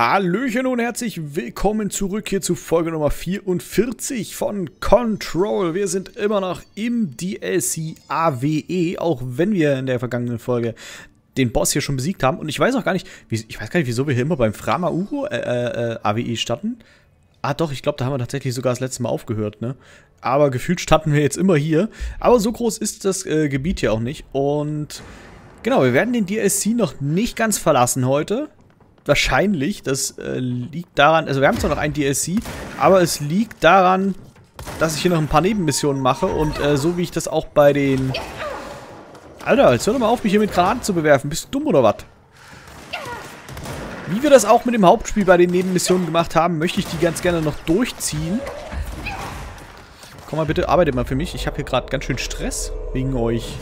Hallöchen und herzlich willkommen zurück hier zu Folge Nummer 44 von Control. Wir sind immer noch im DLC AWE, auch wenn wir in der vergangenen Folge den Boss hier schon besiegt haben. Und ich weiß auch gar nicht, ich weiß gar nicht, wieso wir hier immer beim Frama Uro äh, äh, AWE starten. Ah doch, ich glaube, da haben wir tatsächlich sogar das letzte Mal aufgehört, ne? Aber gefühlt starten wir jetzt immer hier. Aber so groß ist das äh, Gebiet hier auch nicht. Und genau, wir werden den DLC noch nicht ganz verlassen heute wahrscheinlich. Das äh, liegt daran, also wir haben zwar noch ein DLC, aber es liegt daran, dass ich hier noch ein paar Nebenmissionen mache und äh, so wie ich das auch bei den... Alter, jetzt hör doch mal auf, mich hier mit Granaten zu bewerfen. Bist du dumm oder was? Wie wir das auch mit dem Hauptspiel bei den Nebenmissionen gemacht haben, möchte ich die ganz gerne noch durchziehen. Komm mal bitte, arbeitet mal für mich. Ich habe hier gerade ganz schön Stress wegen euch.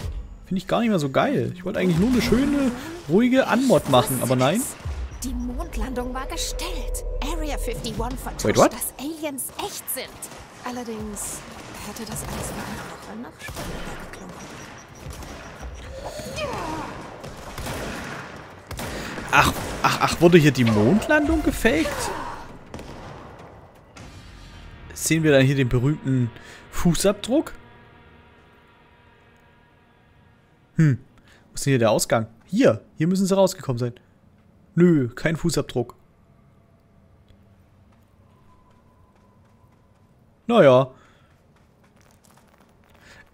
Finde ich gar nicht mehr so geil. Ich wollte eigentlich nur eine schöne, ruhige Anmod machen, aber nein. Die Mondlandung war gestellt. Area 51 vertuscht, Wait, what? dass Aliens echt sind. Allerdings hätte das alles für eine Woche noch spannender geklungen. Ach, ach, ach, wurde hier die Mondlandung gefaked? Sehen wir dann hier den berühmten Fußabdruck? Hm, wo ist denn hier der Ausgang? Hier, hier müssen sie rausgekommen sein. Nö, kein Fußabdruck. Naja.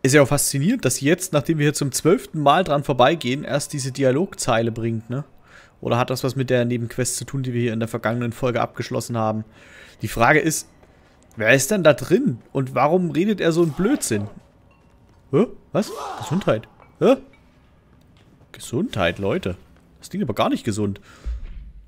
Ist ja auch faszinierend, dass jetzt, nachdem wir hier zum zwölften Mal dran vorbeigehen, erst diese Dialogzeile bringt, ne? Oder hat das was mit der Nebenquest zu tun, die wir hier in der vergangenen Folge abgeschlossen haben? Die Frage ist, wer ist denn da drin? Und warum redet er so ein Blödsinn? Hä? Was? Gesundheit. Hä? Gesundheit, Leute. Das klingt aber gar nicht gesund.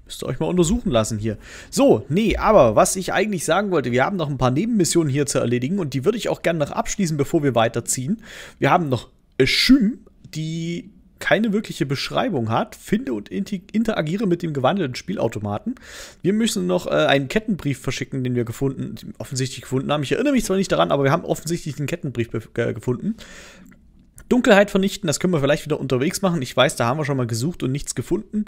Müsst ihr euch mal untersuchen lassen hier. So, nee, aber was ich eigentlich sagen wollte, wir haben noch ein paar Nebenmissionen hier zu erledigen und die würde ich auch gerne noch abschließen, bevor wir weiterziehen. Wir haben noch Schüm, die keine wirkliche Beschreibung hat. Finde und interagiere mit dem gewandelten Spielautomaten. Wir müssen noch äh, einen Kettenbrief verschicken, den wir gefunden, offensichtlich gefunden haben. Ich erinnere mich zwar nicht daran, aber wir haben offensichtlich den Kettenbrief gefunden. Dunkelheit vernichten, das können wir vielleicht wieder unterwegs machen. Ich weiß, da haben wir schon mal gesucht und nichts gefunden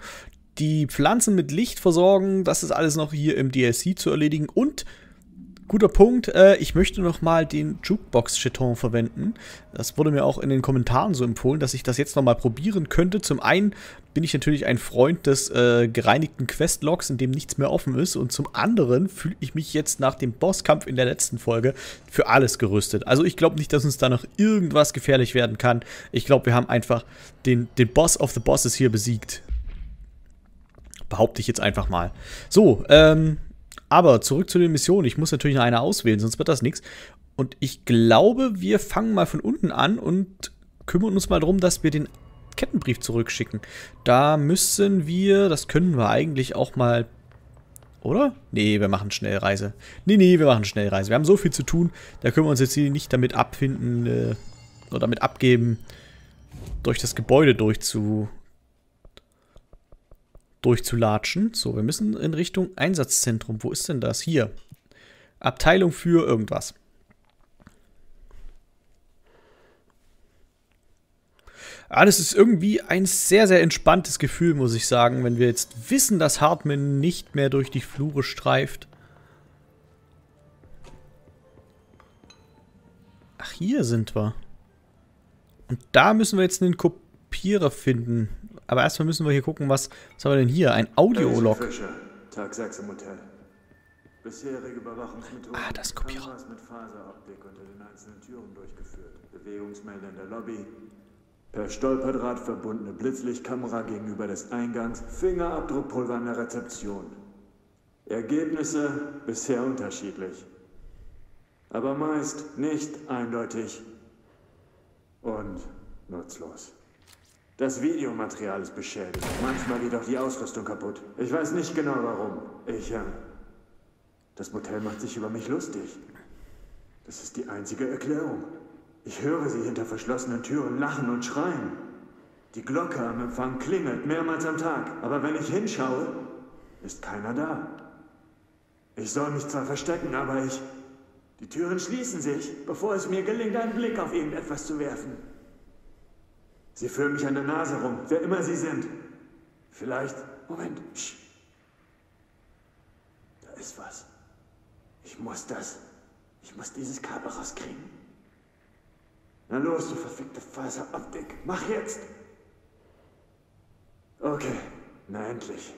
die Pflanzen mit Licht versorgen. Das ist alles noch hier im DLC zu erledigen. Und, guter Punkt, äh, ich möchte noch mal den Jukebox-Cheton verwenden. Das wurde mir auch in den Kommentaren so empfohlen, dass ich das jetzt noch mal probieren könnte. Zum einen bin ich natürlich ein Freund des äh, gereinigten Questlogs, in dem nichts mehr offen ist. Und zum anderen fühle ich mich jetzt nach dem Bosskampf in der letzten Folge für alles gerüstet. Also ich glaube nicht, dass uns da noch irgendwas gefährlich werden kann. Ich glaube, wir haben einfach den, den Boss of the Bosses hier besiegt. Behaupte ich jetzt einfach mal. So, ähm, aber zurück zu den Missionen. Ich muss natürlich noch eine auswählen, sonst wird das nichts. Und ich glaube, wir fangen mal von unten an und kümmern uns mal darum, dass wir den Kettenbrief zurückschicken. Da müssen wir, das können wir eigentlich auch mal, oder? Nee, wir machen Schnellreise. Nee, nee, wir machen Schnellreise. Wir haben so viel zu tun, da können wir uns jetzt hier nicht damit abfinden, äh, oder damit abgeben, durch das Gebäude durchzu, durchzulatschen. So, wir müssen in Richtung Einsatzzentrum. Wo ist denn das? Hier. Abteilung für irgendwas. Ah, das ist irgendwie ein sehr, sehr entspanntes Gefühl, muss ich sagen, wenn wir jetzt wissen, dass Hartman nicht mehr durch die Flure streift. Ach, hier sind wir. Und da müssen wir jetzt einen Kopierer finden. Aber erstmal müssen wir hier gucken, was, was haben wir denn hier? Ein Audiolog. Tag 6 im Hotel. Bisherige Überwachungsmethoden. Ah, das Kopierer. Mit Faseroptik unter den einzelnen Türen durchgeführt. Bewegungsmelder in der Lobby. Per Stolperdraht verbundene Blitzlichtkamera gegenüber des Eingangs. Fingerabdruckpulver an der Rezeption. Ergebnisse bisher unterschiedlich. Aber meist nicht eindeutig und nutzlos. Das Videomaterial ist beschädigt. Manchmal geht auch die Ausrüstung kaputt. Ich weiß nicht genau warum. Ich, äh, Das Motel macht sich über mich lustig. Das ist die einzige Erklärung. Ich höre sie hinter verschlossenen Türen lachen und schreien. Die Glocke am Empfang klingelt mehrmals am Tag. Aber wenn ich hinschaue, ist keiner da. Ich soll mich zwar verstecken, aber ich... Die Türen schließen sich, bevor es mir gelingt, einen Blick auf irgendetwas zu werfen. Sie führen mich an der Nase rum, wer immer Sie sind. Vielleicht. Moment. Psch. ist was. Ich muss das. Ich muss dieses Kabel rauskriegen. Na los, du verfickte Faseroptik. Mach jetzt! Okay, na endlich.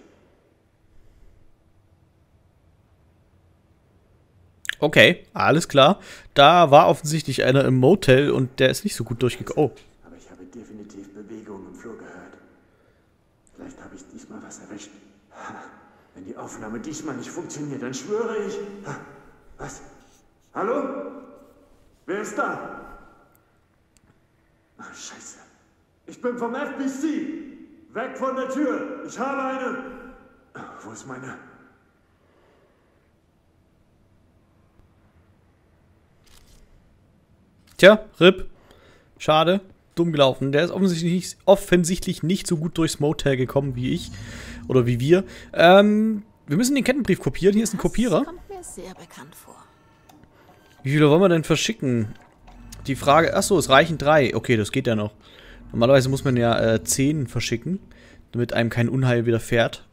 Okay, alles klar. Da war offensichtlich einer im Motel und der ist nicht so gut durchgekommen. Oh. Definitiv Bewegungen im Flur gehört. Vielleicht habe ich diesmal was erwischt. Wenn die Aufnahme diesmal nicht funktioniert, dann schwöre ich. Was? Hallo? Wer ist da? Ach, scheiße. Ich bin vom FBC. Weg von der Tür. Ich habe eine. Wo ist meine? Tja, RIP. Schade. Dumm gelaufen. Der ist offensichtlich nicht, offensichtlich nicht so gut durchs Motel gekommen wie ich. Oder wie wir. Ähm, wir müssen den Kettenbrief kopieren. Hier ist ein Kopierer. Das kommt mir sehr bekannt vor. Wie viele wollen wir denn verschicken? Die Frage, achso, es reichen drei. Okay, das geht ja noch. Normalerweise muss man ja äh, zehn verschicken, damit einem kein Unheil widerfährt.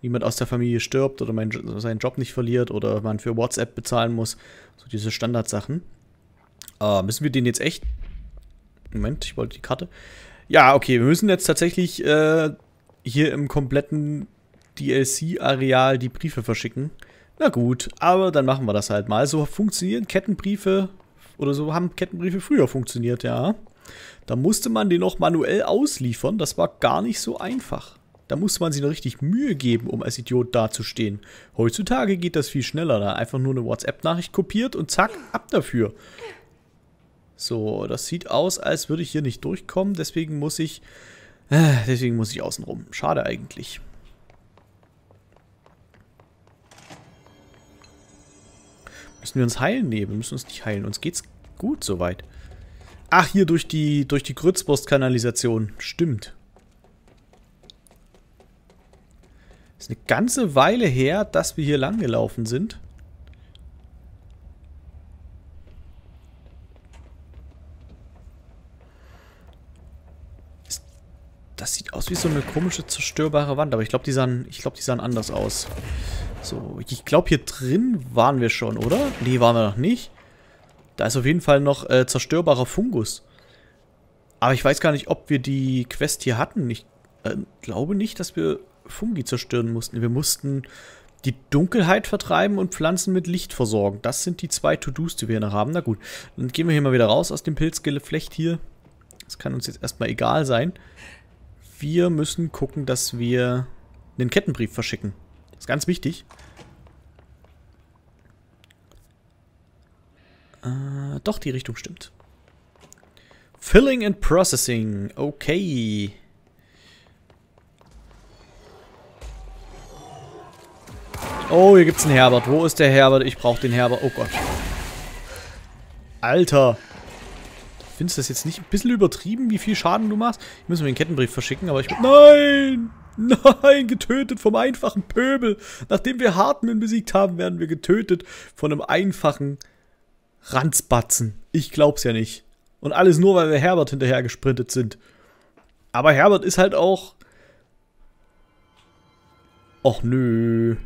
Niemand aus der Familie stirbt oder mein, seinen Job nicht verliert oder man für WhatsApp bezahlen muss. So diese Standardsachen. Äh, müssen wir den jetzt echt... Moment, ich wollte die Karte. Ja, okay, wir müssen jetzt tatsächlich äh, hier im kompletten DLC-Areal die Briefe verschicken. Na gut, aber dann machen wir das halt mal. So funktionieren Kettenbriefe oder so haben Kettenbriefe früher funktioniert, ja. Da musste man den noch manuell ausliefern. Das war gar nicht so einfach. Da musste man sich noch richtig Mühe geben, um als Idiot dazustehen. Heutzutage geht das viel schneller. Da einfach nur eine WhatsApp-Nachricht kopiert und zack, ab dafür. So, das sieht aus, als würde ich hier nicht durchkommen. Deswegen muss ich... Äh, deswegen muss ich außenrum. Schade eigentlich. Müssen wir uns heilen? Nee, wir müssen uns nicht heilen. Uns geht's gut soweit. Ach, hier durch die, durch die Grützwurst-Kanalisation. Stimmt. Ist eine ganze Weile her, dass wir hier lang gelaufen sind. Das sieht aus wie so eine komische zerstörbare Wand, aber ich glaube, die sahen, ich glaube, die sahen anders aus. So, ich glaube, hier drin waren wir schon, oder? Nee, waren wir noch nicht. Da ist auf jeden Fall noch äh, zerstörbarer Fungus. Aber ich weiß gar nicht, ob wir die Quest hier hatten. Ich äh, glaube nicht, dass wir Fungi zerstören mussten. Wir mussten die Dunkelheit vertreiben und Pflanzen mit Licht versorgen. Das sind die zwei To-Dos, die wir hier noch haben. Na gut, dann gehen wir hier mal wieder raus aus dem Pilzgeflecht hier. Das kann uns jetzt erstmal egal sein. Wir müssen gucken, dass wir einen Kettenbrief verschicken. Das ist ganz wichtig. Äh, doch, die Richtung stimmt. Filling and Processing. Okay. Oh, hier gibt's einen Herbert. Wo ist der Herbert? Ich brauche den Herbert. Oh Gott. Alter. Findest du das jetzt nicht ein bisschen übertrieben, wie viel Schaden du machst? Ich muss mir den Kettenbrief verschicken, aber ich. Nein! Nein! Getötet vom einfachen Pöbel. Nachdem wir Hartmann besiegt haben, werden wir getötet von einem einfachen Ranzbatzen. Ich glaub's ja nicht. Und alles nur, weil wir Herbert hinterher gesprintet sind. Aber Herbert ist halt auch... Och nö.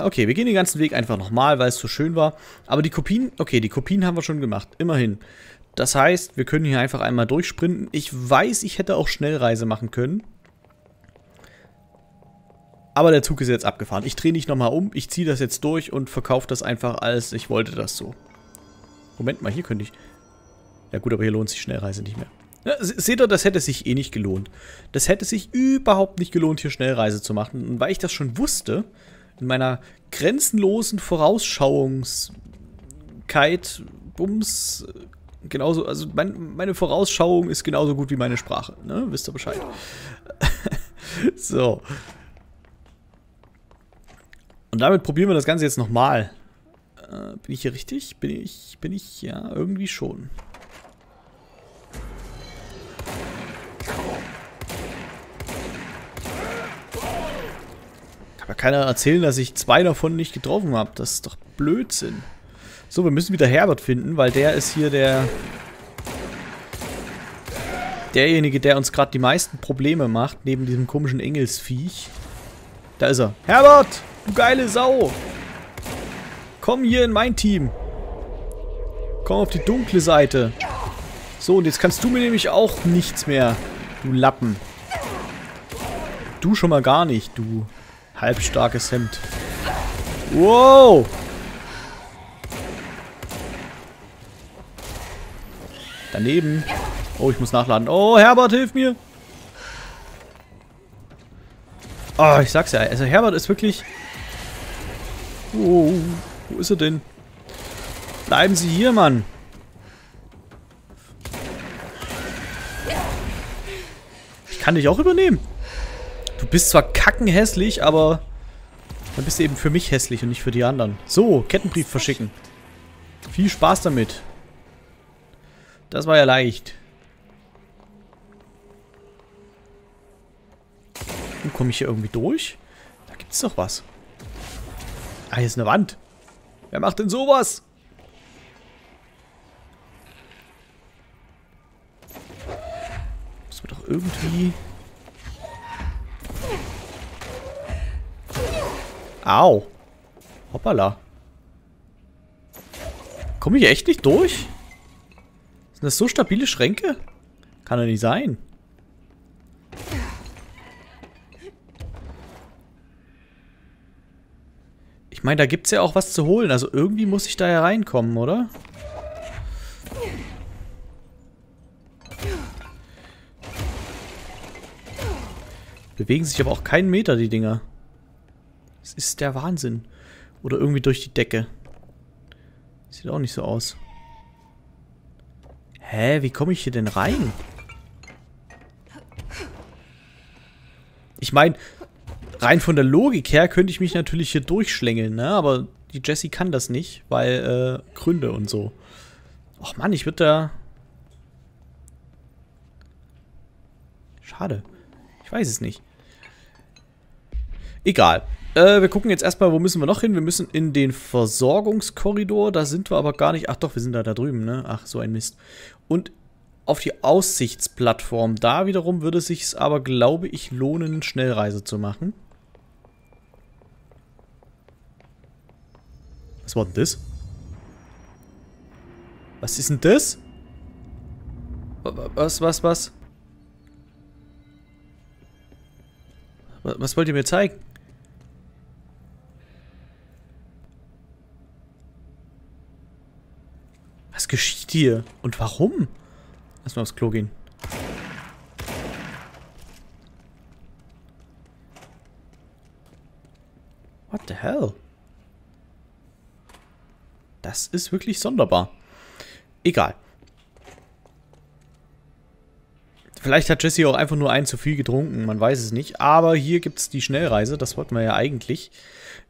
Okay, wir gehen den ganzen Weg einfach nochmal, weil es so schön war. Aber die Kopien, okay, die Kopien haben wir schon gemacht, immerhin. Das heißt, wir können hier einfach einmal durchsprinten. Ich weiß, ich hätte auch Schnellreise machen können. Aber der Zug ist jetzt abgefahren. Ich drehe nicht nochmal um, ich ziehe das jetzt durch und verkaufe das einfach als, ich wollte das so. Moment mal, hier könnte ich... Ja gut, aber hier lohnt sich Schnellreise nicht mehr. Ja, se- seht ihr, das hätte sich eh nicht gelohnt. Das hätte sich überhaupt nicht gelohnt, hier Schnellreise zu machen. Und weil ich das schon wusste, in meiner grenzenlosen Vorausschauungskeit, Bums, genauso, also mein, meine Vorausschauung ist genauso gut wie meine Sprache, ne? Wisst ihr Bescheid. so. Und damit probieren wir das Ganze jetzt nochmal. Äh, bin ich hier richtig? Bin ich, bin ich, ja, irgendwie schon. Kann mir keiner erzählen, dass ich zwei davon nicht getroffen habe. Das ist doch Blödsinn. So, wir müssen wieder Herbert finden, weil der ist hier der... Derjenige, der uns gerade die meisten Probleme macht, neben diesem komischen Engelsviech. Da ist er. Herbert, du geile Sau. Komm hier in mein Team. Komm auf die dunkle Seite. So, und jetzt kannst du mir nämlich auch nichts mehr, du Lappen. Du schon mal gar nicht, du halbstarkes Hemd. Wow! Daneben. Oh, ich muss nachladen. Oh, Herbert, hilf mir. Oh, ich sag's ja. Also Herbert ist wirklich... Oh, wo ist er denn? Bleiben Sie hier, Mann. Ich kann dich auch übernehmen. Du bist zwar kackenhässlich, aber dann bist du eben für mich hässlich und nicht für die anderen. So, Kettenbrief verschicken. Viel Spaß damit. Das war ja leicht. Und komme ich hier irgendwie durch? Da gibt es doch was. Ah, hier ist eine Wand. Wer macht denn sowas? Muss man doch irgendwie... Au. Hoppala. Komme ich echt nicht durch? Sind das so stabile Schränke? Kann doch nicht sein. Ich meine, da gibt es ja auch was zu holen. Also irgendwie muss ich da ja reinkommen, oder? Bewegen sich aber auch keinen Meter, die Dinger. Das ist der Wahnsinn. Oder irgendwie durch die Decke. Sieht auch nicht so aus. Hä, wie komme ich hier denn rein? Ich meine, rein von der Logik her könnte ich mich natürlich hier durchschlängeln, ne? Aber die Jessie kann das nicht, weil äh, Gründe und so. Och Mann, ich würde da... Schade. Ich weiß es nicht. Egal. Äh, wir gucken jetzt erstmal, wo müssen wir noch hin? Wir müssen in den Versorgungskorridor. Da sind wir aber gar nicht. Ach doch, wir sind da, da drüben, ne? Ach, so ein Mist. Und auf die Aussichtsplattform. Da wiederum würde es sich aber, glaube ich, lohnen, Schnellreise zu machen. Was war denn das? Was ist denn das? Was, was, was? Was wollt ihr mir zeigen? Geschieht hier? Und warum? Lass mal aufs Klo gehen. What the hell? Das ist wirklich sonderbar. Egal. Vielleicht hat Jesse auch einfach nur einen zu viel getrunken, man weiß es nicht. Aber hier gibt es die Schnellreise, das wollten wir ja eigentlich.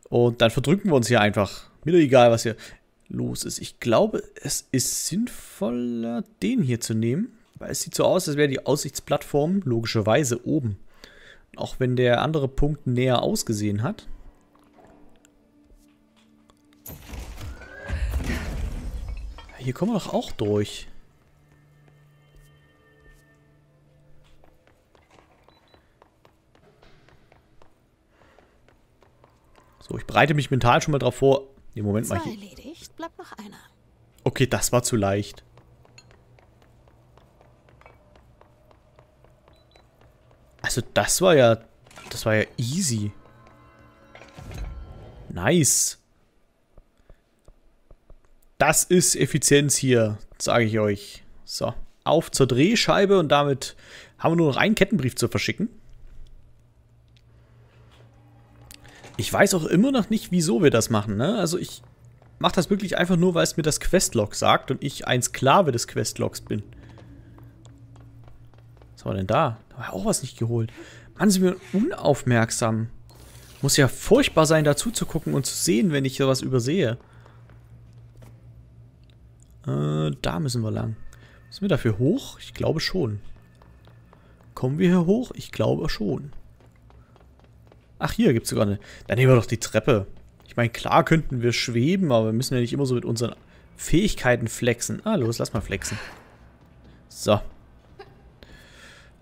Und dann verdrücken wir uns hier einfach. Mir egal, was hier los ist. Ich glaube, es ist sinnvoller, den hier zu nehmen. Weil es sieht so aus, als wäre die Aussichtsplattform logischerweise oben. Auch wenn der andere Punkt näher ausgesehen hat. Hier kommen wir doch auch durch. So, ich bereite mich mental schon mal drauf vor. Nee, Moment mal hier. erledigt, bleibt noch einer. Okay, das war zu leicht. Also das war ja... Das war ja easy. Nice. Das ist Effizienz hier, sage ich euch. So, auf zur Drehscheibe und damit haben wir nur noch einen Kettenbrief zu verschicken. Ich weiß auch immer noch nicht, wieso wir das machen, ne? Also ich mache das wirklich einfach nur, weil es mir das Questlog sagt und ich ein Sklave des Questlogs bin. Was war denn da? Da war auch was nicht geholt. Mann, sind wir unaufmerksam. Muss ja furchtbar sein, dazu zu gucken und zu sehen, wenn ich sowas übersehe. Äh, da müssen wir lang. Müssen wir dafür hoch? Ich glaube schon. Kommen wir hier hoch? Ich glaube schon. Ach, hier gibt es sogar eine. Dann nehmen wir doch die Treppe. Ich meine, klar könnten wir schweben, aber wir müssen ja nicht immer so mit unseren Fähigkeiten flexen. Ah, los, lass mal flexen. So.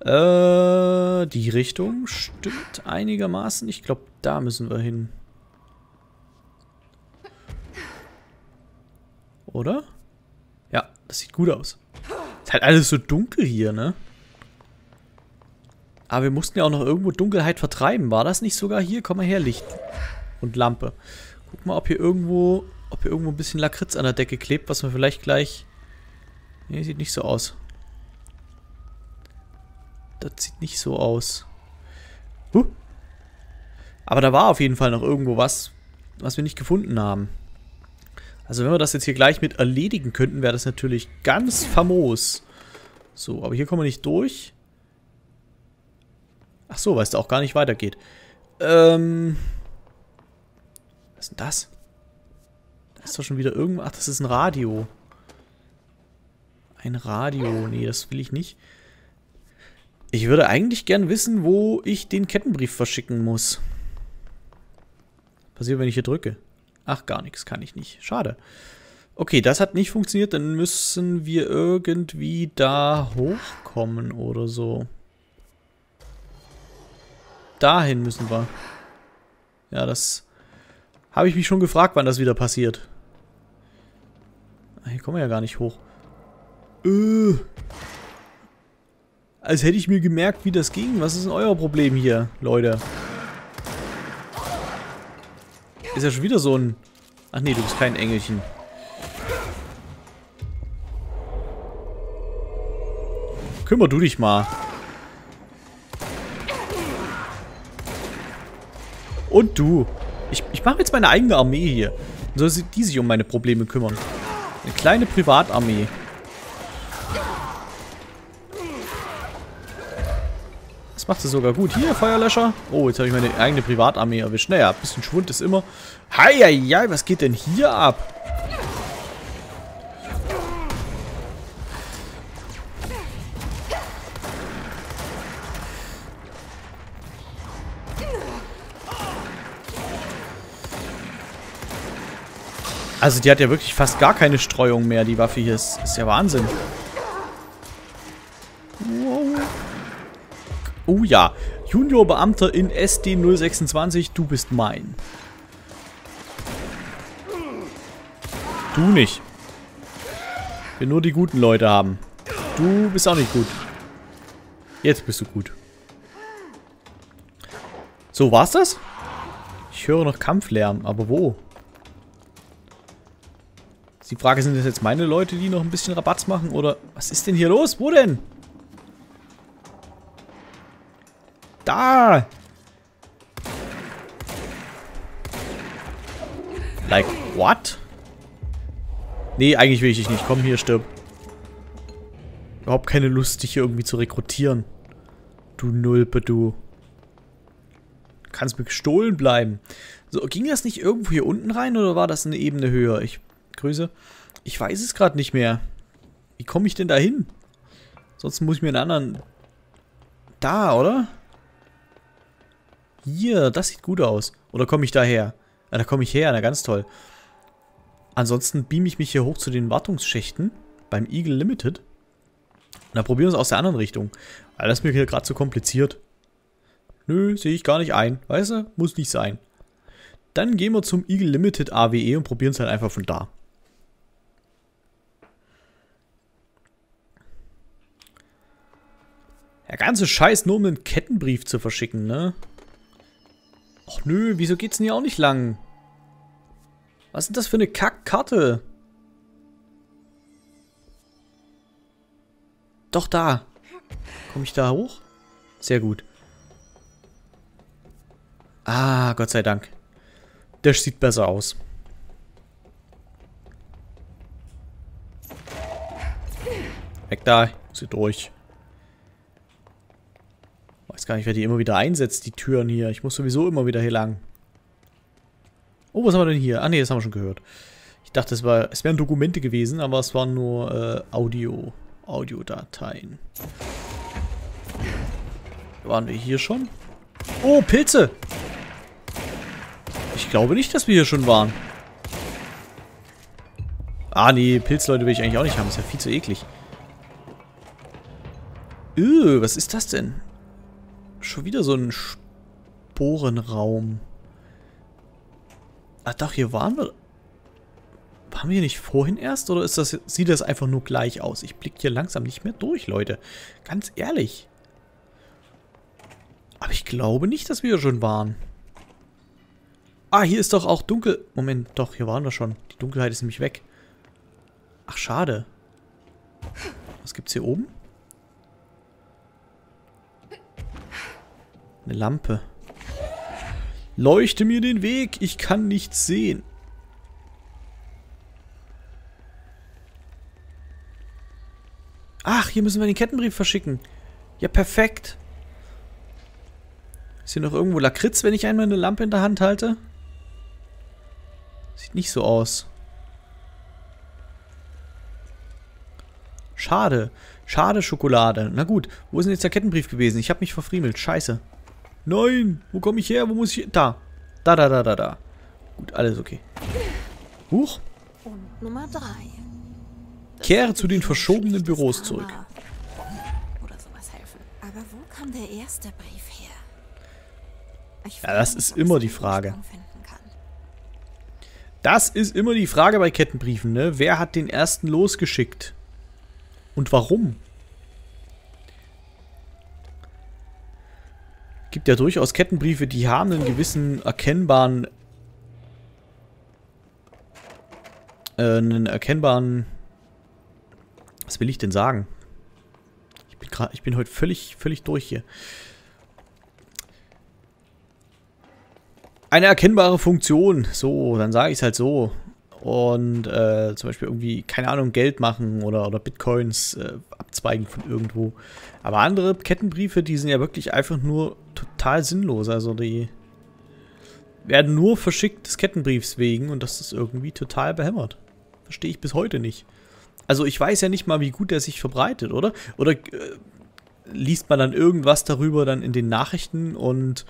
Äh, die Richtung stimmt einigermaßen. Ich glaube, da müssen wir hin. Oder? Ja, das sieht gut aus. Ist halt alles so dunkel hier, ne? Aber wir mussten ja auch noch irgendwo Dunkelheit vertreiben. War das nicht sogar hier? Komm mal her, Licht. Und Lampe. Guck mal, ob hier irgendwo, ob hier irgendwo ein bisschen Lakritz an der Decke klebt, was wir vielleicht gleich... Ne, sieht nicht so aus. Das sieht nicht so aus. Huh. Aber da war auf jeden Fall noch irgendwo was, was wir nicht gefunden haben. Also wenn wir das jetzt hier gleich mit erledigen könnten, wäre das natürlich ganz famos. So, aber hier kommen wir nicht durch. Ach so, weil es da auch gar nicht weitergeht. Ähm... Was ist denn das? Da ist doch schon wieder irgendwas... Ach, das ist ein Radio. Ein Radio. Nee, das will ich nicht. Ich würde eigentlich gern wissen, wo ich den Kettenbrief verschicken muss. Passiert, wenn ich hier drücke. Ach, gar nichts kann ich nicht. Schade. Okay, das hat nicht funktioniert. Dann müssen wir irgendwie da hochkommen oder so. Dahin müssen wir. Ja, das habe ich mich schon gefragt, wann das wieder passiert. Ah, hier kommen wir ja gar nicht hoch. Äh. Als hätte ich mir gemerkt, wie das ging. Was ist denn euer Problem hier, Leute? Ist ja schon wieder so ein... Ach nee, du bist kein Engelchen. Kümmer du dich mal. Und du. Ich, ich mache jetzt meine eigene Armee hier. Und soll die sich um meine Probleme kümmern. Eine kleine Privatarmee. Das macht sie sogar gut. Hier, Feuerlöscher. Oh, jetzt habe ich meine eigene Privatarmee erwischt. Naja, ein bisschen Schwund ist immer. Heieiei, was geht denn hier ab? Also die hat ja wirklich fast gar keine Streuung mehr, die Waffe hier. Ist, ist ja Wahnsinn. Oh ja. Juniorbeamter in SD 026, du bist mein. Du nicht. Wir nur die guten Leute haben. Du bist auch nicht gut. Jetzt bist du gut. So, war's das? Ich höre noch Kampflärm, aber wo? Die Frage, sind das jetzt meine Leute, die noch ein bisschen Rabatz machen? Oder was ist denn hier los? Wo denn? Da! Like, what? Nee, eigentlich will ich dich nicht. Komm hier, stirb. Überhaupt keine Lust, dich hier irgendwie zu rekrutieren. Du Nulpe, du. Kannst mir gestohlen bleiben. So, ging das nicht irgendwo hier unten rein oder war das eine Ebene höher? Ich grüße. Ich weiß es gerade nicht mehr. Wie komme ich denn da hin? Sonst muss ich mir einen anderen... Da, oder? Hier, das sieht gut aus. Oder komme ich da her? Ja, da komme ich her, na ganz toll. Ansonsten beam ich mich hier hoch zu den Wartungsschächten beim Eagle Limited. Und dann probieren wir es aus der anderen Richtung. Weil das ist mir hier gerade zu kompliziert. Nö, sehe ich gar nicht ein. Weißt du? Muss nicht sein. Dann gehen wir zum Eagle Limited AWE und probieren es halt einfach von da. Der ganze Scheiß nur um einen Kettenbrief zu verschicken, ne? Och nö, wieso geht's denn hier auch nicht lang? Was ist denn das für eine Kackkarte? Doch da. Komme ich da hoch? Sehr gut. Ah, Gott sei Dank. Der sieht besser aus. Weg da. Hier durch. Weiß gar nicht, wer die immer wieder einsetzt, die Türen hier. Ich muss sowieso immer wieder hier lang. Oh, was haben wir denn hier? Ah ne, das haben wir schon gehört. Ich dachte, es, es wären Dokumente gewesen, aber es waren nur äh, Audio, Audiodateien. Waren wir hier schon? Oh, Pilze! Ich glaube nicht, dass wir hier schon waren. Ah, nee, Pilzleute will ich eigentlich auch nicht haben. Ist ja viel zu eklig. Öh, was ist das denn? Schon wieder so ein Sporenraum. Ah doch, hier waren wir... Waren wir hier nicht vorhin erst? Oder ist das, sieht das einfach nur gleich aus? Ich blicke hier langsam nicht mehr durch, Leute. Ganz ehrlich. Aber ich glaube nicht, dass wir hier schon waren. Ah, hier ist doch auch dunkel. Moment, doch, hier waren wir schon. Die Dunkelheit ist nämlich weg. Ach, schade. Was gibt's hier oben? Eine Lampe. Leuchte mir den Weg, ich kann nichts sehen. Ach, hier müssen wir den Kettenbrief verschicken. Ja, perfekt. Ist hier noch irgendwo Lakritz, wenn ich einmal eine Lampe in der Hand halte? Sieht nicht so aus. Schade. Schade Schokolade. Na gut, wo ist denn jetzt der Kettenbrief gewesen? Ich habe mich verfriemelt. Scheiße. Nein, wo komme ich her? Wo muss ich... Da. Da, da, da, da, da. Gut, alles okay. Huch. Und Nummer drei. Das Kehre zu den verschobenen Büros zurück. Oder sowas helfen. Aber wo kam der erste Brief her? Ich Ja, das ist immer die Frage. Das ist immer die Frage bei Kettenbriefen, ne? Wer hat den ersten losgeschickt? Und warum? Gibt ja durchaus Kettenbriefe, die haben einen gewissen erkennbaren äh, einen erkennbaren was will ich denn sagen? Ich bin gerade ich bin heute völlig völlig durch hier. Eine erkennbare Funktion. So, dann sage ich es halt so. Und äh, zum Beispiel irgendwie, keine Ahnung, Geld machen oder, oder Bitcoins äh, abzweigen von irgendwo. Aber andere Kettenbriefe, die sind ja wirklich einfach nur total sinnlos. Also die werden nur verschickt des Kettenbriefs wegen und das ist irgendwie total behämmert. Verstehe ich bis heute nicht. Also ich weiß ja nicht mal, wie gut der sich verbreitet, oder? Oder äh, liest man dann irgendwas darüber dann in den Nachrichten und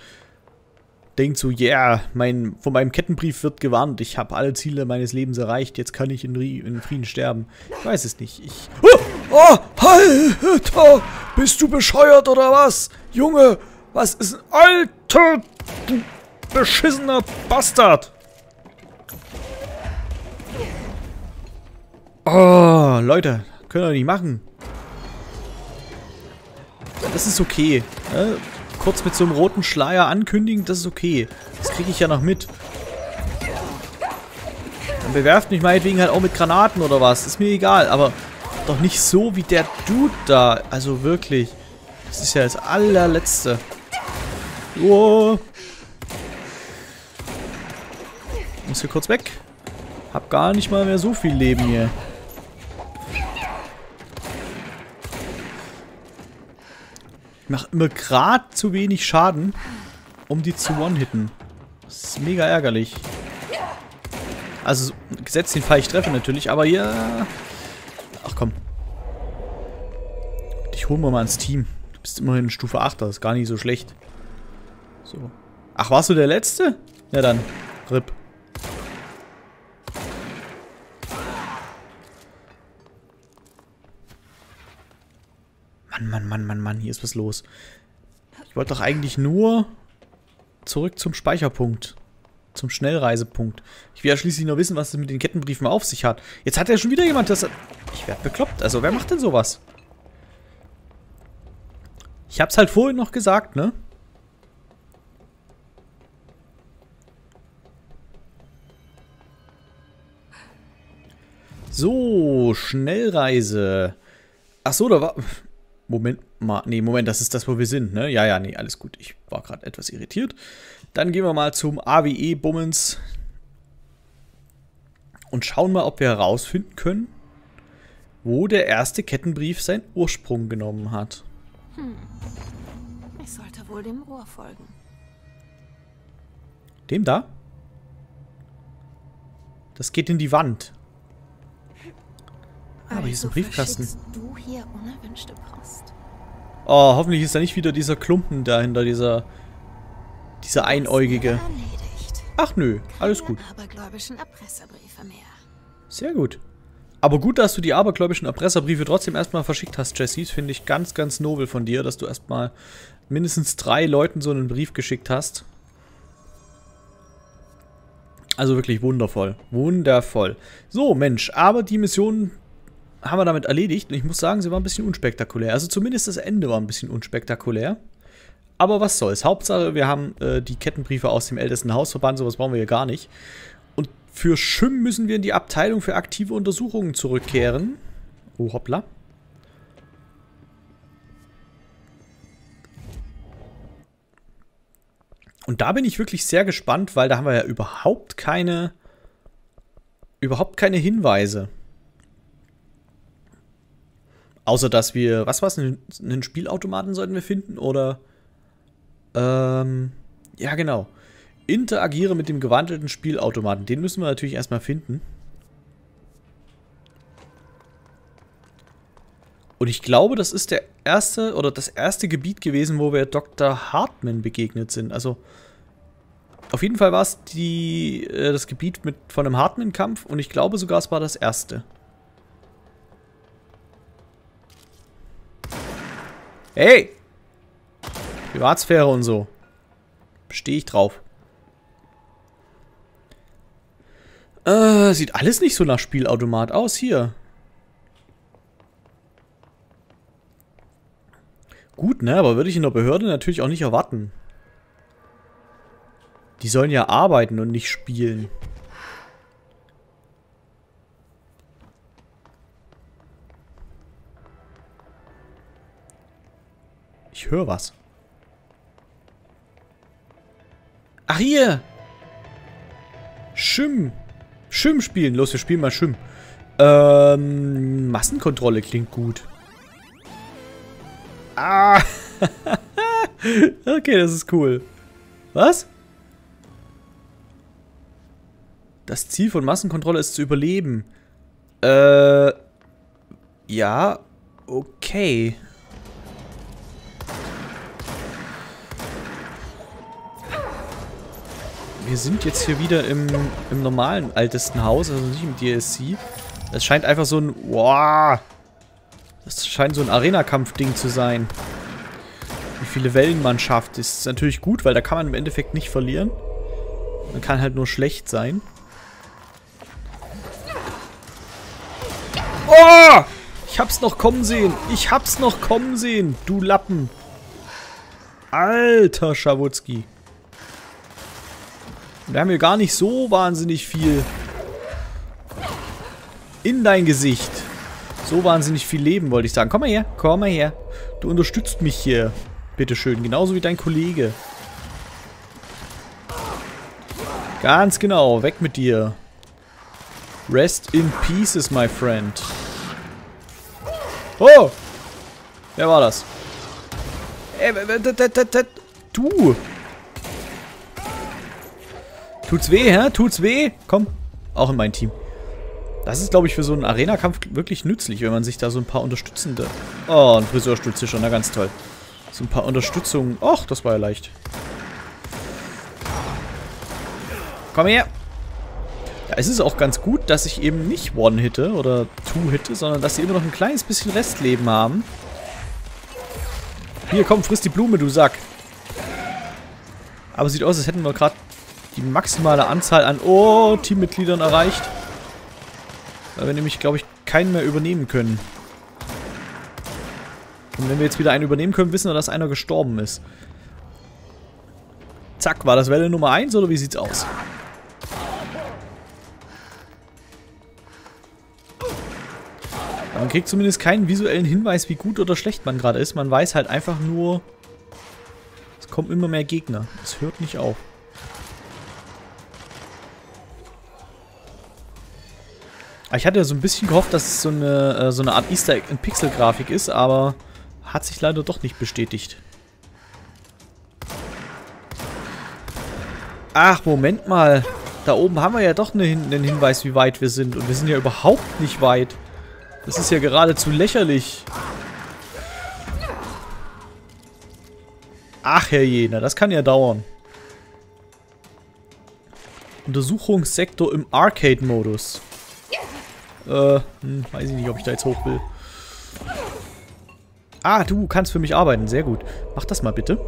denkt so, yeah, mein, von meinem Kettenbrief wird gewarnt, ich habe alle Ziele meines Lebens erreicht, jetzt kann ich in, in Frieden sterben. Ich weiß es nicht. Ich. Oh, oh, Alter! Bist du bescheuert oder was? Junge, was ist ein alter, beschissener Bastard? Oh, Leute, können wir nicht machen. Das ist okay. Ne? Kurz mit so einem roten Schleier ankündigen, das ist okay. Das kriege ich ja noch mit. Dann bewerft mich meinetwegen halt auch mit Granaten oder was. Ist mir egal, aber doch nicht so wie der Dude da. Also wirklich. Das ist ja das allerletzte. Wow. Muss hier kurz weg. Hab gar nicht mal mehr so viel Leben hier. Ich mach immer gerade zu wenig Schaden, um die zu one-hitten. Das ist mega ärgerlich. Also, gesetzt den Fall, ich treffe natürlich, aber ja... Ach komm. Dich holen wir mal ins Team. Du bist immerhin Stufe 8, das ist gar nicht so schlecht. So. Ach, warst du der Letzte? Ja dann, RIP. Mann, Mann, Mann, hier ist was los. Ich wollte doch eigentlich nur zurück zum Speicherpunkt. Zum Schnellreisepunkt. Ich will ja schließlich nur wissen, was es mit den Kettenbriefen auf sich hat. Jetzt hat ja schon wieder jemand das... Ich werde bekloppt. Also, wer macht denn sowas? Ich hab's halt vorhin noch gesagt, ne? So, Schnellreise. Ach so, da war... Moment mal. Nee, Moment, das ist das, wo wir sind, ne? Ja, ja, nee, alles gut. Ich war gerade etwas irritiert. Dann gehen wir mal zum AWE-Bummens und schauen mal, ob wir herausfinden können, wo der erste Kettenbrief seinen Ursprung genommen hat. Ich sollte wohl dem Rohr folgen. Dem da? Das geht in die Wand. Ah, aber hier ist ein Also Briefkasten. du hier unerwünschte Post? Oh, hoffentlich ist da nicht wieder dieser Klumpen dahinter, dieser, dieser Einäugige. Ach nö, alles gut. Sehr gut. Aber gut, dass du die abergläubischen Erpresserbriefe trotzdem erstmal verschickt hast, Jesse. Finde ich ganz, ganz nobel von dir, dass du erstmal mindestens drei Leuten so einen Brief geschickt hast. Also wirklich wundervoll. Wundervoll. So, Mensch, aber die Mission haben wir damit erledigt. Und ich muss sagen, sie war ein bisschen unspektakulär. Also zumindest das Ende war ein bisschen unspektakulär. Aber was soll's. Hauptsache, wir haben äh, die Kettenbriefe aus dem ältesten Hausverband. Sowas brauchen wir hier gar nicht. Und für Schim müssen wir in die Abteilung für aktive Untersuchungen zurückkehren. Oh, hoppla. Und da bin ich wirklich sehr gespannt, weil da haben wir ja überhaupt keine überhaupt keine Hinweise. Außer dass wir, was war es, einen, Spielautomaten sollten wir finden oder ähm, ja genau. Interagiere mit dem gewandelten Spielautomaten. Den müssen wir natürlich erstmal finden. Und ich glaube, das ist der erste oder das erste Gebiet gewesen, wo wir Dr. Hartman begegnet sind. Also auf jeden Fall war es die, äh, das Gebiet mit, von einem Hartman-Kampf und ich glaube sogar, es war das erste. Hey! Privatsphäre und so. Stehe ich drauf. Äh, sieht alles nicht so nach Spielautomat aus. Hier. Gut, ne? Aber würde ich in der Behörde natürlich auch nicht erwarten. Die sollen ja arbeiten und nicht spielen. Ich höre was. Ach, hier! Schim. Schim spielen. Los, wir spielen mal Schim. Ähm, Massenkontrolle klingt gut. Ah! okay, das ist cool. Was? Das Ziel von Massenkontrolle ist zu überleben. Äh. Ja. Okay. Wir sind jetzt hier wieder im, im normalen ältesten Haus, also nicht im DSC. Es scheint einfach so ein... Wow, das scheint so ein Arena-Kampf-Ding zu sein. Wie viele Wellen man schafft, ist natürlich gut, weil da kann man im Endeffekt nicht verlieren. Man kann halt nur schlecht sein. Oh! Ich hab's noch kommen sehen. Ich hab's noch kommen sehen, du Lappen. Alter Schawutzki. Wir haben hier gar nicht so wahnsinnig viel in dein Gesicht. So wahnsinnig viel Leben, wollte ich sagen. Komm mal her, komm mal her. Du unterstützt mich hier. Bitteschön, genauso wie dein Kollege. Ganz genau, weg mit dir. Rest in pieces, my friend. Oh! Wer war das? Du! Tut's weh, hä? Tut's weh? Komm, auch in mein Team. Das ist, glaube ich, für so einen Arena-Kampf wirklich nützlich, wenn man sich da so ein paar unterstützende... Oh, ein Friseurstütze schon, na ganz toll. So ein paar Unterstützungen... Och, das war ja leicht. Komm her! Ja, es ist auch ganz gut, dass ich eben nicht One-hitte oder Two-hitte, sondern dass sie immer noch ein kleines bisschen Restleben haben. Hier, komm, friss die Blume, du Sack. Aber sieht aus, als hätten wir gerade die maximale Anzahl an oh, Teammitgliedern erreicht. Weil wir nämlich, glaube ich, keinen mehr übernehmen können. Und wenn wir jetzt wieder einen übernehmen können, wissen wir, dass einer gestorben ist. Zack, war das Welle Nummer 1 oder wie sieht's aus? Man kriegt zumindest keinen visuellen Hinweis, wie gut oder schlecht man gerade ist. Man weiß halt einfach nur, es kommen immer mehr Gegner. Es hört nicht auf. Ich hatte ja so ein bisschen gehofft, dass es so eine, äh, so eine Art Easter Egg in Pixel-Grafik ist, aber hat sich leider doch nicht bestätigt. Ach, Moment mal. Da oben haben wir ja doch einen Hinweis, wie weit wir sind. Und wir sind ja überhaupt nicht weit. Das ist ja geradezu lächerlich. Ach, Herr Jena, das kann ja dauern. Untersuchungssektor im Arcade-Modus. Äh, hm, weiß ich nicht, ob ich da jetzt hoch will. Ah, du kannst für mich arbeiten. Sehr gut. Mach das mal bitte.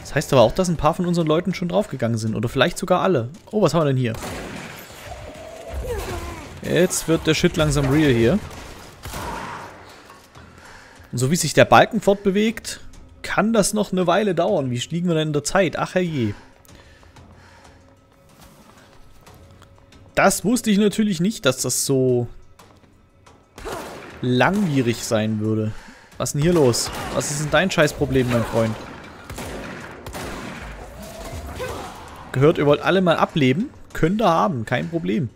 Das heißt aber auch, dass ein paar von unseren Leuten schon draufgegangen sind. Oder vielleicht sogar alle. Oh, was haben wir denn hier? Jetzt wird der Shit langsam real hier. Und so wie sich der Balken fortbewegt, kann das noch eine Weile dauern. Wie liegen wir denn in der Zeit? Ach herrje. Das wusste ich natürlich nicht, dass das so langwierig sein würde. Was ist denn hier los? Was ist denn dein Scheißproblem, mein Freund? Gehört, ihr wollt alle mal ableben? Könnt ihr haben, kein Problem.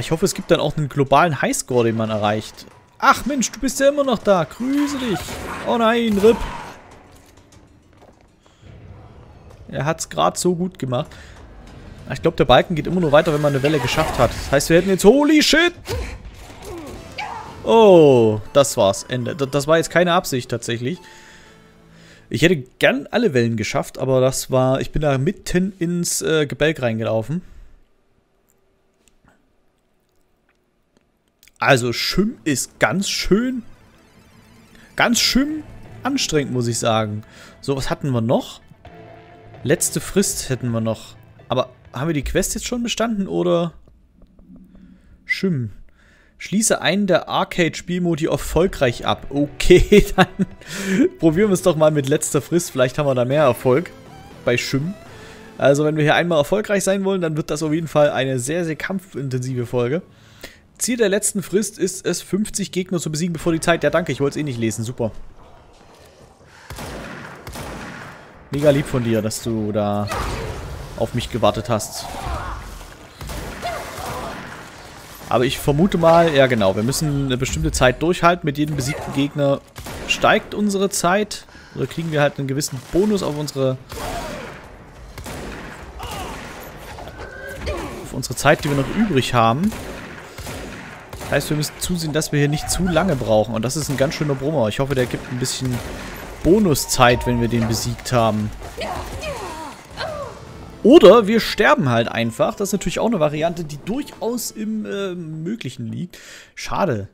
Ich hoffe, es gibt dann auch einen globalen Highscore, den man erreicht. Ach Mensch, du bist ja immer noch da. Grüße dich. Oh nein, RIP. Er hat es gerade so gut gemacht. Ich glaube, der Balken geht immer nur weiter, wenn man eine Welle geschafft hat. Das heißt, wir hätten jetzt... Holy shit! Oh, das war's. Ende. Das war jetzt keine Absicht tatsächlich. Ich hätte gern alle Wellen geschafft, aber das war... Ich bin da mitten ins äh, Gebälk reingelaufen. Also Schim ist ganz schön, ganz schön anstrengend, muss ich sagen. So, was hatten wir noch? Letzte Frist hätten wir noch. Aber haben wir die Quest jetzt schon bestanden oder? Schim. Schließe einen der Arcade-Spielmodi erfolgreich ab. Okay, dann probieren wir es doch mal mit letzter Frist. Vielleicht haben wir da mehr Erfolg bei Schim. Also wenn wir hier einmal erfolgreich sein wollen, dann wird das auf jeden Fall eine sehr, sehr kampfintensive Folge. Ziel der letzten Frist ist es, 50 Gegner zu besiegen, bevor die Zeit... Ja, danke, ich wollte es eh nicht lesen. Super. Mega lieb von dir, dass du da auf mich gewartet hast. Aber ich vermute mal, ja genau, wir müssen eine bestimmte Zeit durchhalten. Mit jedem besiegten Gegner steigt unsere Zeit. Oder kriegen wir halt einen gewissen Bonus auf unsere... Auf unsere Zeit, die wir noch übrig haben. Heißt, wir müssen zusehen, dass wir hier nicht zu lange brauchen. Und das ist ein ganz schöner Brummer. Ich hoffe, der gibt ein bisschen Bonuszeit, wenn wir den besiegt haben. Oder wir sterben halt einfach. Das ist natürlich auch eine Variante, die durchaus im äh, Möglichen liegt. Schade.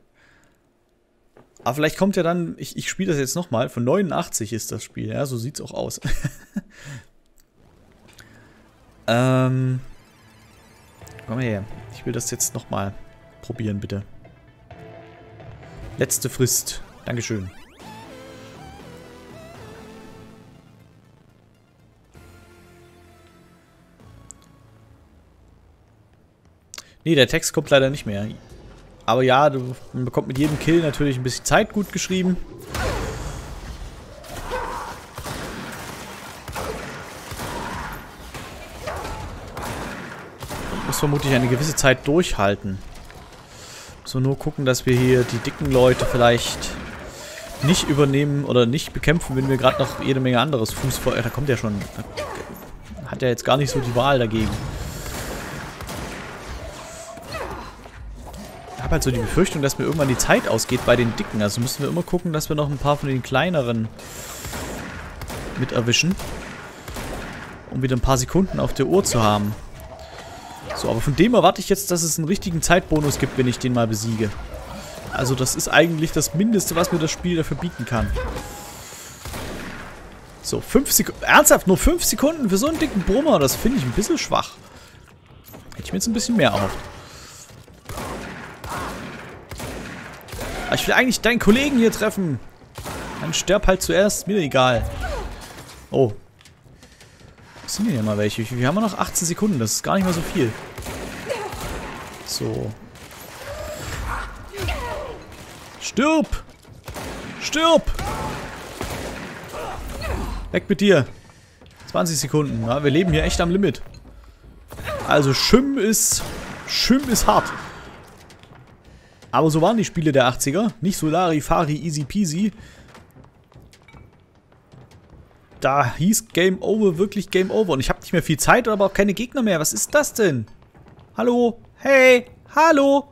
Aber vielleicht kommt ja dann, ich, ich spiele das jetzt nochmal, von 89 ist das Spiel, ja, so sieht es auch aus. ähm, komm her, ich will das jetzt nochmal probieren, bitte. Letzte Frist. Dankeschön. Nee, der Text kommt leider nicht mehr. Aber ja, man bekommt mit jedem Kill natürlich ein bisschen Zeit gut geschrieben. muss vermutlich eine gewisse Zeit durchhalten. So nur gucken, dass wir hier die dicken Leute vielleicht nicht übernehmen oder nicht bekämpfen, wenn wir gerade noch jede Menge anderes Fußfeuer... Da kommt ja schon... Hat ja jetzt gar nicht so die Wahl dagegen. Habe halt so die Befürchtung, dass mir irgendwann die Zeit ausgeht bei den Dicken. Also müssen wir immer gucken, dass wir noch ein paar von den kleineren mit erwischen. Um wieder ein paar Sekunden auf der Uhr zu haben. So, aber von dem erwarte ich jetzt, dass es einen richtigen Zeitbonus gibt, wenn ich den mal besiege. Also das ist eigentlich das Mindeste, was mir das Spiel dafür bieten kann. So, 5 Sekunden. Ernsthaft, nur 5 Sekunden für so einen dicken Brummer. Das finde ich ein bisschen schwach. Hätte ich mir jetzt ein bisschen mehr erhofft. Aber ich will eigentlich deinen Kollegen hier treffen. Dann sterb halt zuerst. Mir egal. Oh. Was sind denn hier mal welche? Wir haben noch 18 Sekunden. Das ist gar nicht mal so viel. So. Stirb! Stirb! Weg mit dir. 20 Sekunden. Ja, wir leben hier echt am Limit. Also Schim ist... Schim ist hart. Aber so waren die Spiele der 80er. Nicht so Larifari, easy peasy. Da hieß Game Over wirklich Game Over. Und ich habe nicht mehr viel Zeit, aber auch keine Gegner mehr. Was ist das denn? Hallo? Hey, hallo?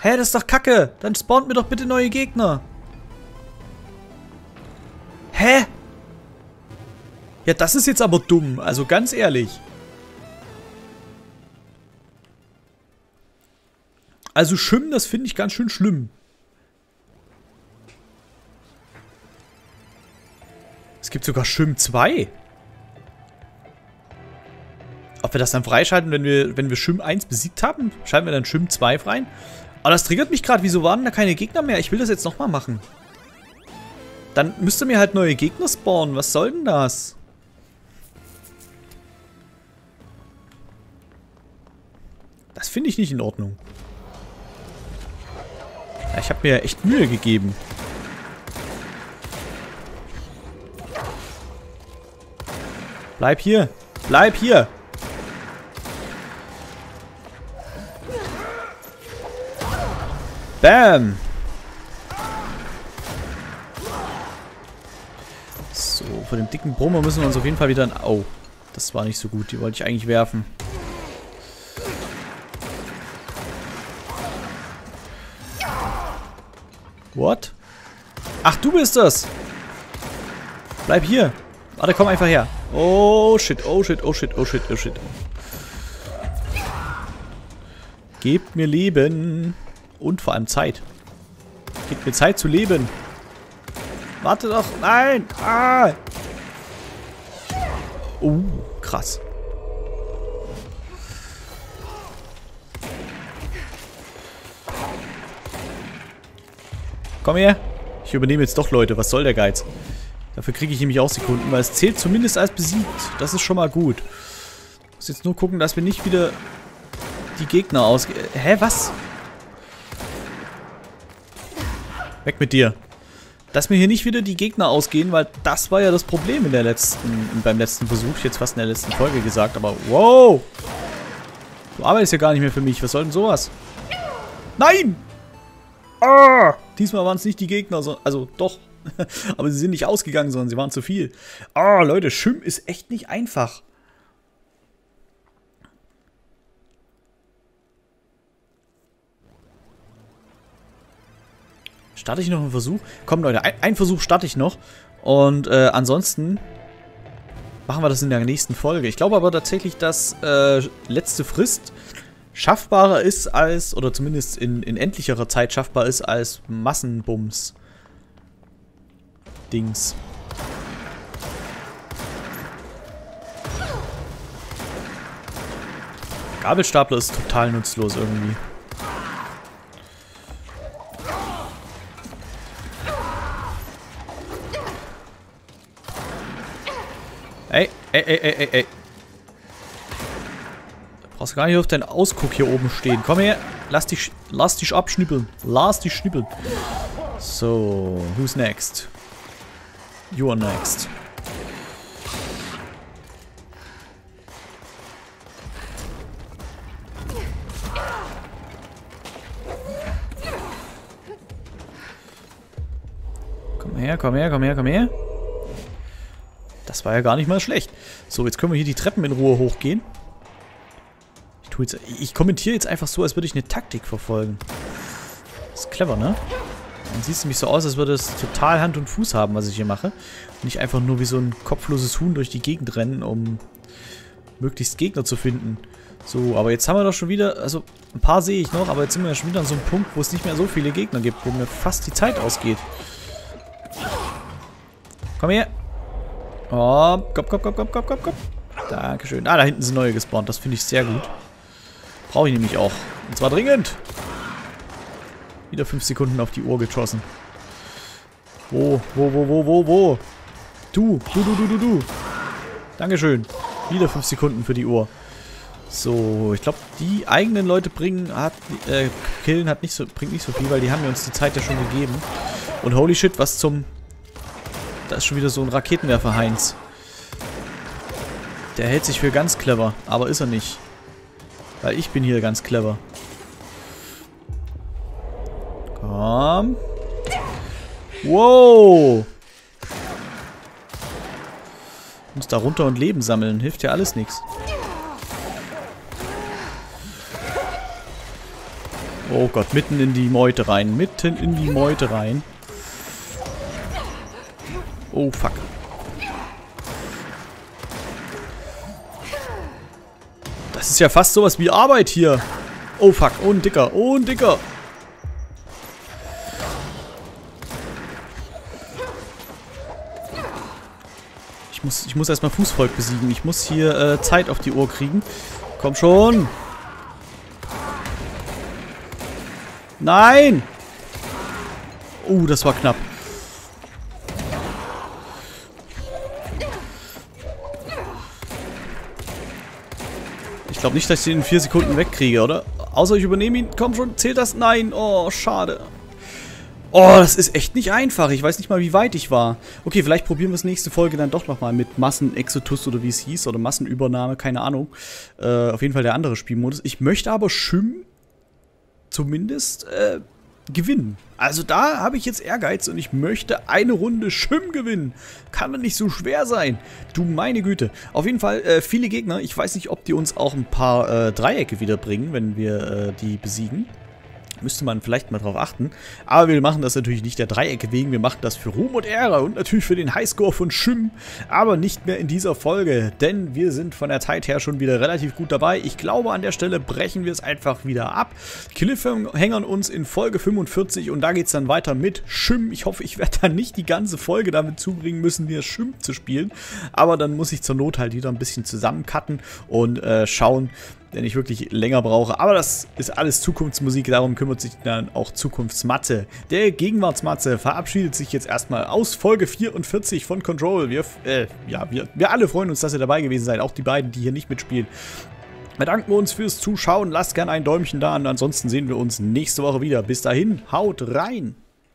Hä, das ist doch kacke. Dann spawnt mir doch bitte neue Gegner. Hä? Ja, das ist jetzt aber dumm. Also ganz ehrlich. Also Schimmen, das finde ich ganz schön schlimm. Es gibt sogar Schwimm 2. Ob wir das dann freischalten, wenn wir, wenn wir Schwimm 1 besiegt haben? Schalten wir dann Schwimm 2 frei? Aber das triggert mich gerade. Wieso waren da keine Gegner mehr? Ich will das jetzt nochmal machen. Dann müsste mir halt neue Gegner spawnen. Was soll denn das? Das finde ich nicht in Ordnung. Ich habe mir echt Mühe gegeben. Bleib hier. Bleib hier. Bam. So, vor dem dicken Brummer müssen wir uns auf jeden Fall wieder... Oh, das war nicht so gut. Die wollte ich eigentlich werfen. What? Ach, du bist das. Bleib hier. Warte, komm einfach her. Oh shit, oh shit, oh shit, oh shit, oh shit. Gebt mir Leben. Und vor allem Zeit. Gebt mir Zeit zu leben. Warte doch. Nein. Ah. Oh, krass. Komm her. Ich übernehme jetzt doch Leute. Was soll der Geiz? Dafür kriege ich nämlich auch Sekunden, weil es zählt zumindest als besiegt. Das ist schon mal gut. Muss jetzt nur gucken, dass wir nicht wieder die Gegner aus... Hä, was? Weg mit dir. Dass mir hier nicht wieder die Gegner ausgehen, weil das war ja das Problem in der letzten, beim letzten Versuch. Jetzt fast in der letzten Folge gesagt, aber wow! Du arbeitest ja gar nicht mehr für mich. Was soll denn sowas? Nein! Ah! Diesmal waren es nicht die Gegner, sondern, also doch. aber sie sind nicht ausgegangen, sondern sie waren zu viel. Ah, Leute, Schim ist echt nicht einfach. Starte ich noch einen Versuch? Komm, Leute, ein, einen Versuch starte ich noch. Und äh, ansonsten machen wir das in der nächsten Folge. Ich glaube aber tatsächlich, dass äh, letzte Frist schaffbarer ist als, oder zumindest in, in endlicherer Zeit schaffbar ist als Massenbums. Dings. Gabelstapler ist total nutzlos irgendwie. Ey, ey, ey, ey, ey, ey. Brauchst gar nicht auf deinen Ausguck hier oben stehen. Komm her, lass dich, lass dich abschnippeln. Lass dich schnippeln. So, who's next? You are next. Komm her, komm her, komm her, komm her. Das war ja gar nicht mal schlecht. So, jetzt können wir hier die Treppen in Ruhe hochgehen. Ich, tue jetzt, ich kommentiere jetzt einfach so, als würde ich eine Taktik verfolgen. Das ist clever, ne? Dann sieht es nämlich so aus, als würde es total Hand und Fuß haben, was ich hier mache. Und nicht einfach nur wie so ein kopfloses Huhn durch die Gegend rennen, um möglichst Gegner zu finden. So, aber jetzt haben wir doch schon wieder, also ein paar sehe ich noch, aber jetzt sind wir ja schon wieder an so einem Punkt, wo es nicht mehr so viele Gegner gibt, wo mir fast die Zeit ausgeht. Komm her. Oh, komm, komm, komm, komm, komm, komm, komm. Dankeschön. Ah, da hinten sind neue gespawnt. Das finde ich sehr gut. Brauche ich nämlich auch. Und zwar dringend. Wieder 5 Sekunden auf die Uhr geschossen. Wo, wo, wo, wo, wo, wo? Du, du, du, du, du, du. Dankeschön. Wieder 5 Sekunden für die Uhr. So, ich glaube, die eigenen Leute bringen, hat, äh, killen hat nicht so, bringt nicht so viel, weil die haben mir uns die Zeit ja schon gegeben. Und holy shit, was zum... Da ist schon wieder so ein Raketenwerfer Heinz. Der hält sich für ganz clever, aber ist er nicht. Weil ich bin hier ganz clever. Komm. Wow. Muss da runter und Leben sammeln. Hilft ja alles nichts. Oh Gott, mitten in die Meute rein. Mitten in die Meute rein. Oh, fuck. Ist ja fast sowas wie Arbeit hier. Oh fuck, oh ein Dicker, oh ein Dicker. Ich muss, ich muss erstmal Fußvolk besiegen. Ich muss hier äh, Zeit auf die Uhr kriegen. Komm schon. Nein! Uh, das war knapp. Glaube nicht, dass ich den in vier Sekunden wegkriege, oder? Außer ich übernehme ihn. Komm schon, zählt das? Nein. Oh, schade. Oh, das ist echt nicht einfach. Ich weiß nicht mal, wie weit ich war. Okay, vielleicht probieren wir es nächste Folge dann doch nochmal mit Massenexotus oder wie es hieß. Oder Massenübernahme, keine Ahnung. Äh, auf jeden Fall der andere Spielmodus. Ich möchte aber Schim zumindest äh, gewinnen. Also da habe ich jetzt Ehrgeiz und ich möchte eine Runde Schim gewinnen. Kann doch nicht so schwer sein. Du meine Güte. Auf jeden Fall äh, viele Gegner. Ich weiß nicht, ob die uns auch ein paar äh, Dreiecke wiederbringen, wenn wir äh, die besiegen. Müsste man vielleicht mal drauf achten. Aber wir machen das natürlich nicht der Dreiecke wegen. Wir machen das für Ruhm und Ehre und natürlich für den Highscore von Schim. Aber nicht mehr in dieser Folge, denn wir sind von der Zeit her schon wieder relativ gut dabei. Ich glaube, an der Stelle brechen wir es einfach wieder ab. Cliffhängern uns in Folge 45 und da geht es dann weiter mit Schim. Ich hoffe, ich werde dann nicht die ganze Folge damit zubringen müssen, hier Schim zu spielen. Aber dann muss ich zur Not halt wieder ein bisschen zusammencutten und äh, schauen, der nicht wirklich länger brauche. Aber das ist alles Zukunftsmusik, darum kümmert sich dann auch Zukunftsmatze. Der Gegenwartsmatze verabschiedet sich jetzt erstmal aus Folge 44 von Control. Wir, äh, ja, wir, wir alle freuen uns, dass ihr dabei gewesen seid, auch die beiden, die hier nicht mitspielen. Bedanken wir uns fürs Zuschauen, lasst gerne ein Däumchen da und ansonsten sehen wir uns nächste Woche wieder. Bis dahin, haut rein!